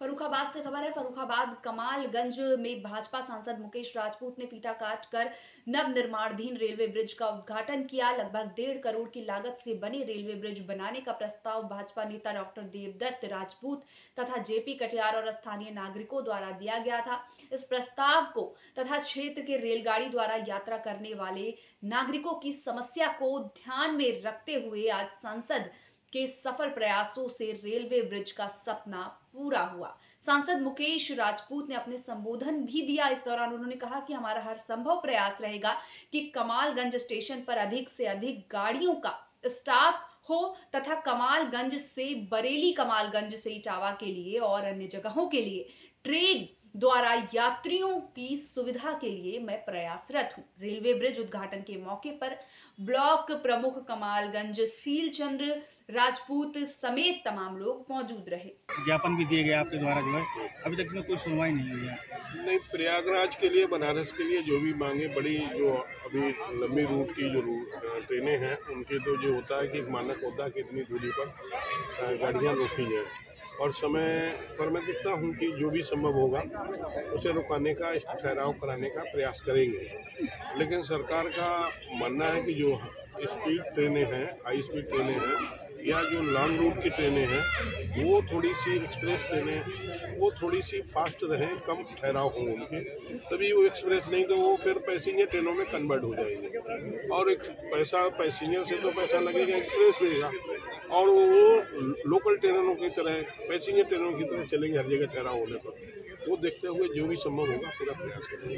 फरुखाबाद से खबर है, फरुखाबाद कमालगंज में भाजपा सांसद मुकेश राजपूत ने फीता काट कर नव निर्माणाधीन रेलवे ब्रिज का उद्घाटन किया। लगभग डेढ़ करोड़ की लागत से बने रेलवे ब्रिज बनाने का प्रस्ताव भाजपा नेता डॉक्टर देवदत्त राजपूत तथा जेपी कटियार और स्थानीय नागरिकों द्वारा दिया गया था। इस प्रस्ताव को तथा क्षेत्र के रेलगाड़ी द्वारा यात्रा करने वाले नागरिकों की समस्या को ध्यान में रखते हुए आज सांसद के सफल प्रयासों से रेलवे ब्रिज का सपना पूरा हुआ। सांसद मुकेश राजपूत ने अपने संबोधन भी दिया। इस दौरान उन्होंने कहा कि हमारा हर संभव प्रयास रहेगा कि कमालगंज स्टेशन पर अधिक से अधिक गाड़ियों का स्टाफ हो तथा कमालगंज से बरेली कमालगंज से इटावा के लिए और अन्य जगहों के लिए ट्रेन द्वारा यात्रियों की सुविधा के लिए मैं प्रयासरत हूँ। रेलवे ब्रिज उद्घाटन के मौके पर ब्लॉक प्रमुख कमालगंज शील चंद्र राजपूत समेत तमाम लोग मौजूद रहे। ज्ञापन भी दिए गए आपके द्वारा जो है। अभी तक में कोई सुनवाई नहीं हुई है। नहीं प्रयागराज के लिए बनारस के लिए जो भी मांगे बड़ी जो अभी लंबी रूट की जो ट्रेनें हैं उनके तो जो होता है कि मानक होता है कि इतनी दूरी पर गाड़ियाँ रोकी जाए। और समय पर मैं देखता हूँ कि जो भी संभव होगा, उसे रुकाने का, इस ठहराव कराने का प्रयास करेंगे। लेकिन सरकार का मानना है कि जो स्पीड ट्रेनें हैं, हाई स्पीड ट्रेनें हैं, या जो लॉन्ग रूट की ट्रेनें हैं, वो थोड़ी सी एक्सप्रेस ट्रेनें, वो थोड़ी सी फास्ट रहें, कम ठहराव हों उनके, तभी वो एक्सप्रेस नहीं तो वो फिर पैसेंजर ट्रेनों में कन्वर्ट हो जाएँगे। और एक पैसा, पैसेंजर से तो पैसा लगेगा, एक्सप्रेस मिलेगा और वो लोकल ट्रेनरों की तरह पैसेंजर ट्रेनों की तरह चलेंगे हर जगह ठहराव होने पर। वो देखते हुए जो भी संभव होगा, पूरा प्रयास करेंगे।